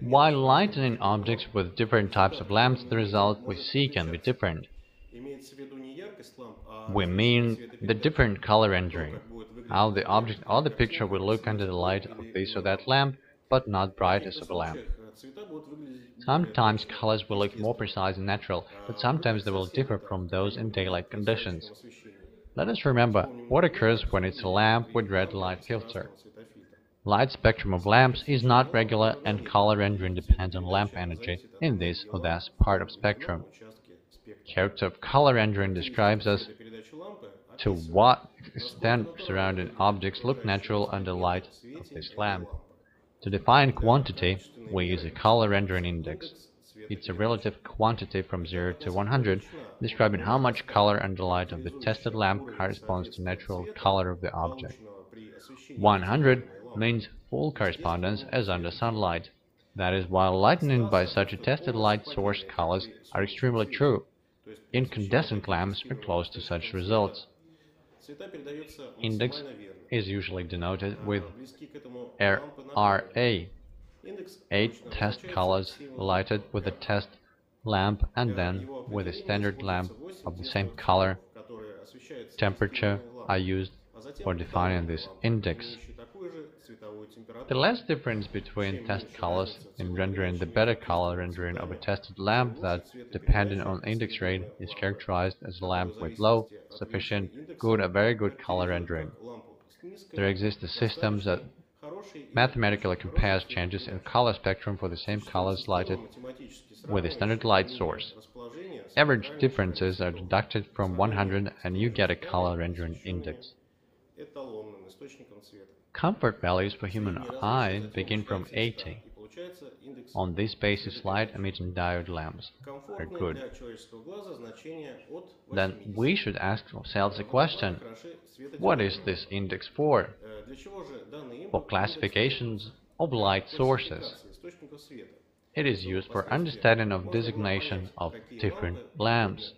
While lightening objects with different types of lamps, the result we see can be different. We mean the different color rendering, how the object or the picture will look under the light of this or that lamp, but not brightness of a lamp. Sometimes colors will look more precise and natural, but sometimes they will differ from those in daylight conditions. Let us remember what occurs when it's a lamp with red light filter. Light spectrum of lamps is not regular and color rendering depends on lamp energy in this or that part of spectrum. Character of color rendering describes us to what extent surrounding objects look natural under light of this lamp. To define quantity, we use a color rendering index. It's a relative quantity from 0 to 100, describing how much color under light of the tested lamp corresponds to natural color of the object. 100 means full correspondence as under sunlight. That is, while lightening by such a tested light source colors are extremely true, incandescent lamps are close to such results. Index is usually denoted with RA, 8 test colors lighted with a test lamp and then with a standard lamp of the same color. Temperature are used for defining this index. The less difference between test colors in rendering the better color rendering of a tested lamp that, depending on index rate, is characterized as a lamp with low, sufficient, good or very good color rendering. There exist systems that mathematically compares changes in color spectrum for the same colors lighted with a standard light source. Average differences are deducted from 100 and you get a color rendering index. Comfort values for human eye begin from 80. On this basis, light emitting diode lamps are good. Then we should ask ourselves a question. What is this index for? For classifications of light sources. It is used for understanding of designation of different lamps.